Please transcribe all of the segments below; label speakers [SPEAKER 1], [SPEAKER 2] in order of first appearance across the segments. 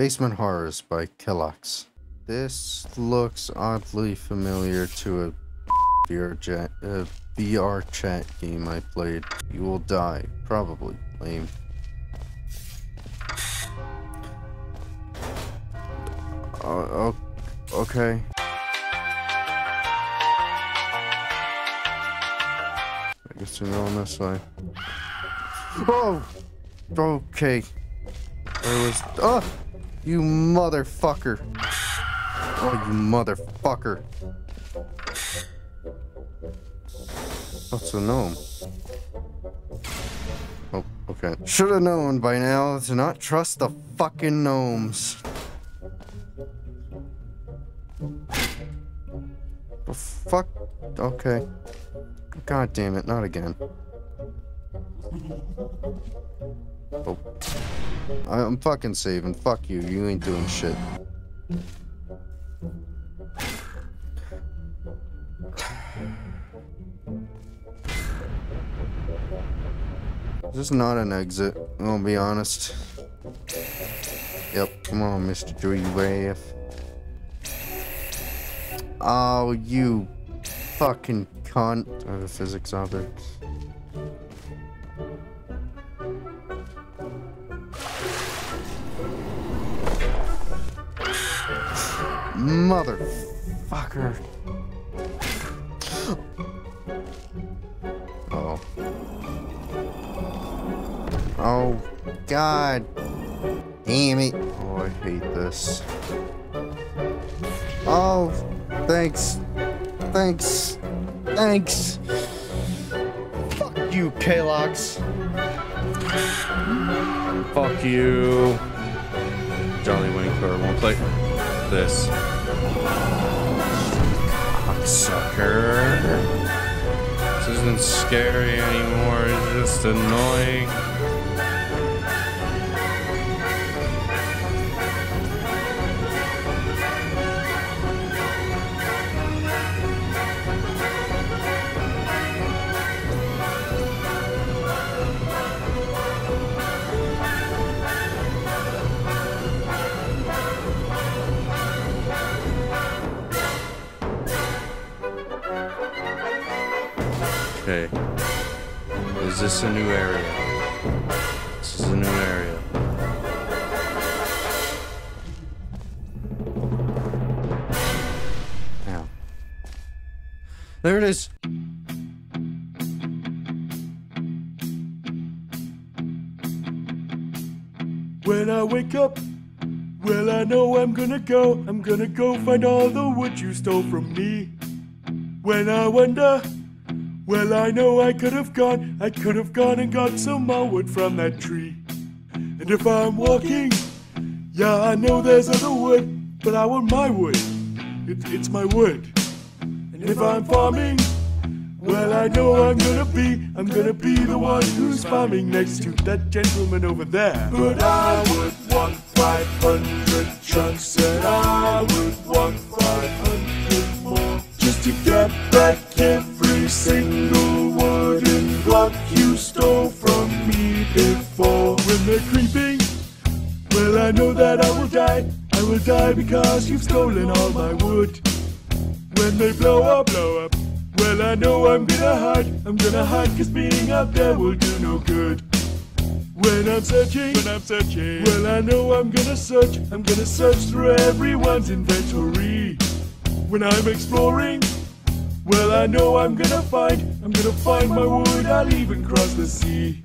[SPEAKER 1] Basement Horrors by Kellogg's. This looks oddly familiar to a VR chat, uh, VR chat game I played. You will die. Probably. Lame. Uh, okay. I guess we're going this way. Oh! Okay. There was. Oh! You motherfucker! Oh, you motherfucker! What's a gnome? Oh, okay. Should have known by now to not trust the fucking gnomes. The fuck? Okay. God damn it, not again. Oh. I'm fucking saving. Fuck you. You ain't doing shit. This is not an exit, I'll be honest. Yep, come on, Mr. Dreamwave. Oh, you fucking cunt. Oh, physics objects. Motherfucker. Oh. Oh, God. Damn it. Oh, I hate this. Oh, thanks. Thanks. Thanks. Fuck you, Kalox.
[SPEAKER 2] Fuck you. Johnny Winkler won't play this. Cocksucker. This isn't scary anymore, it's just annoying. Okay. Is this a new area? This is a new area.
[SPEAKER 1] Ow. There it is.
[SPEAKER 3] When I wake up, well, I know I'm gonna go. I'm gonna go find all the wood you stole from me. When I wonder, well, I know I could have gone. I could have gone and got some more wood from that tree. And if I'm walking, yeah, I know there's other wood, but I want my wood. It, it's my wood. And if I'm farming, well, I know I'm gonna be, I'm gonna be the one who's farming next to that gentleman over there. But I would want 500 chunks, and I would want 500 more just to get back every I know that I will die. I will die because you've stolen all my wood. When they blow up, blow up. Well, I know I'm gonna hide. I'm gonna hide cause being out there will do no good. When I'm searching, when I'm searching, well, I know I'm gonna search. I'm gonna search through everyone's inventory. When I'm exploring, well, I know I'm gonna find. I'm gonna find my wood. I'll even cross the sea.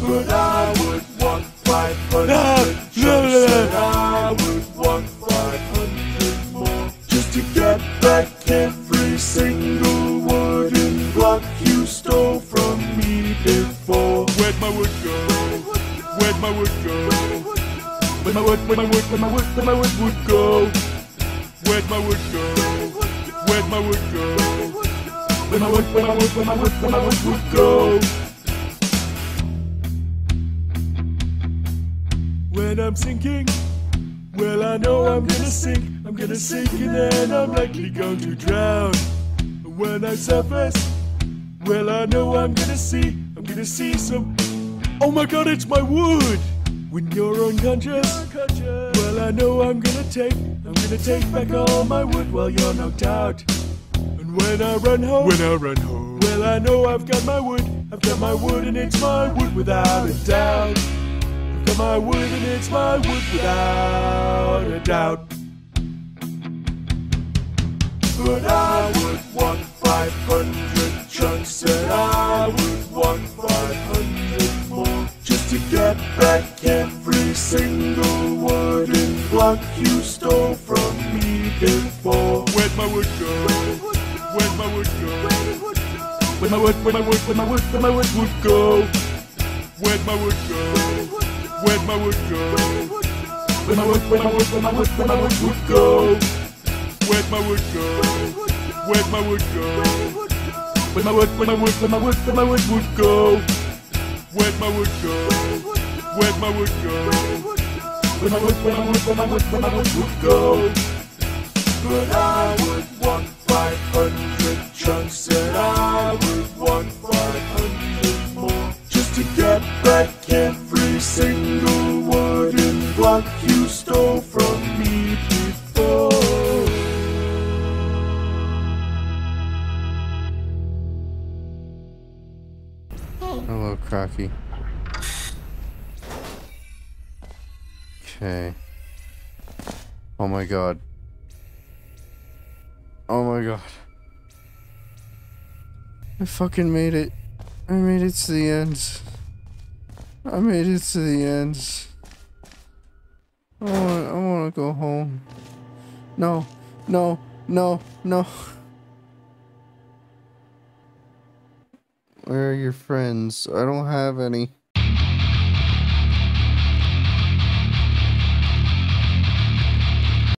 [SPEAKER 3] But I would want 500
[SPEAKER 2] Ah,
[SPEAKER 3] chunks, and I would want 500 more just to get back every single wooden block you stole from me before. Where'd my wood go? Where'd my wood go? Where'd my wood, where'd my wood, where'd my wood, where'd my wood would go? Where'd my wood go? Where'd my wood go? Where'd my wood, where'd my wood, where'd my wood, where'd my wood would go? When I'm sinking, well, I know I'm gonna sink. I'm gonna sink and then I'm likely going to drown. When I surface, well, I know I'm gonna see. I'm gonna see some. Oh my god, it's my wood! When you're unconscious, well, I know I'm gonna take, I'm gonna take back all my wood while you're knocked out. And when I run home,
[SPEAKER 4] When I run home,
[SPEAKER 3] well, I know I've got my wood, I've got my wood, and it's my wood without a doubt. I've my wood, and it's my wood without a doubt. But I would want 500 chunks, and I would want 500 more just to get back every single wooden block you stole from me before.
[SPEAKER 4] where'd my wood go? Where'd my wood go?
[SPEAKER 3] Where'd my wood, where'd my wood, where'd my wood, where'd my wood would go.
[SPEAKER 4] Where'd my wood go? Where'd my wood go?
[SPEAKER 3] Where my wood, where my wood, where my wood, where my wood would go.
[SPEAKER 4] Where'd my wood go? Where'd my wood go?
[SPEAKER 3] Where my wood, where my wood, where my wood, where my wood would go.
[SPEAKER 4] Where'd my wood go? Where'd my wood go?
[SPEAKER 3] Where my wood, where my wood, where my wood, where my wood would go. But I would want 500 chunks and I would
[SPEAKER 1] Hello, Crocky. Okay. Oh my god. Oh my god. I fucking made it. I made it to the end. I made it to the end. I want I want to go home. No. No. No. No. Where are your friends? I don't have any.